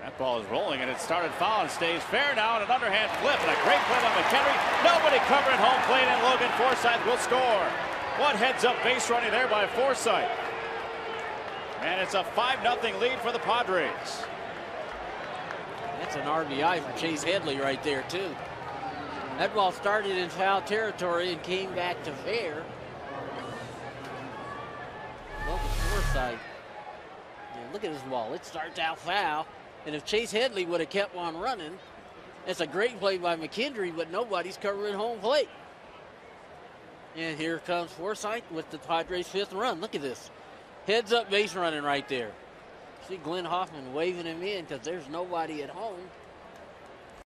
That ball is rolling and it started foul and stays fair now and an underhand flip and a great play by McKenry. Nobody covering home plate and Logan Forsythe will score. What heads up base running there by Forsythe. And it's a 5-0 lead for the Padres. That's an RBI for Chase Headley right there, too. That ball started in foul territory and came back to fair. Forsythe. Yeah, look at this ball. It starts out foul. And if Chase Headley would have kept on running, that's a great play by McKenry, but nobody's covering home plate. And here comes Forsythe with the Padres' fifth run. Look at this. Heads up base running right there. See Glenn Hoffman waving him in because there's nobody at home.